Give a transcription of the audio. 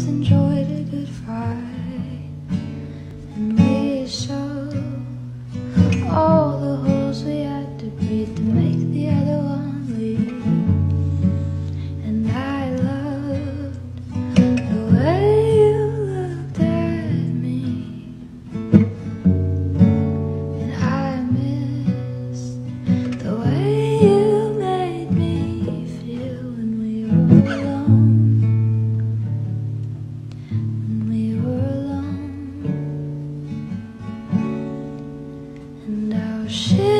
just enjoy. 是